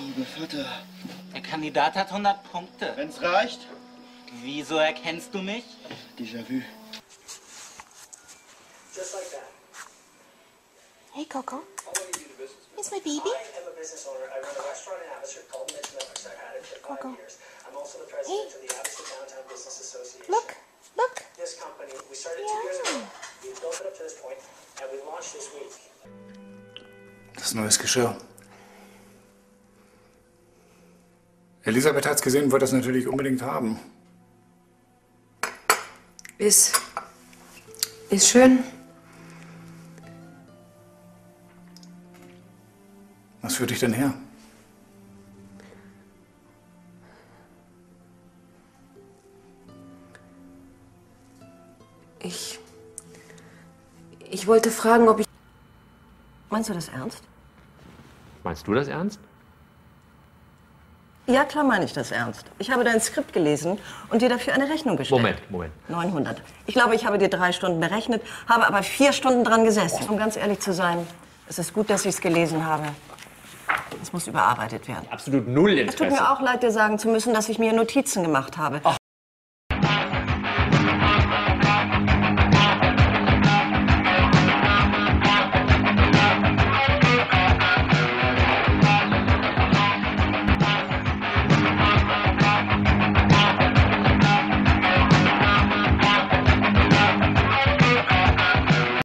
Lieber Vater, Der Kandidat hat 100 Punkte. wenn's reicht, Wieso erkennst du mich? Déjà-vu. Just like that. Hey, Coco. Here's my baby. Coco. years. I'm also the president of the Abbotsford Downtown Business Association. Look, look. This company, we started two years ago. Yeah. We built it up to this point, and we launched this week. Das neues Geschirr. Elisabeth hat's gesehen und wollte das natürlich unbedingt haben. Ist. ist schön. Was führt dich denn her? Ich. Ich wollte fragen, ob ich. Meinst du das ernst? Meinst du das ernst? Ja, klar meine ich das ernst. Ich habe dein Skript gelesen und dir dafür eine Rechnung gestellt. Moment, Moment. 900. Ich glaube, ich habe dir drei Stunden berechnet, habe aber vier Stunden dran gesessen. Um ganz ehrlich zu sein, es ist gut, dass ich es gelesen habe. Es muss überarbeitet werden. Absolut null Es tut Interesse. mir auch leid, dir sagen zu müssen, dass ich mir Notizen gemacht habe.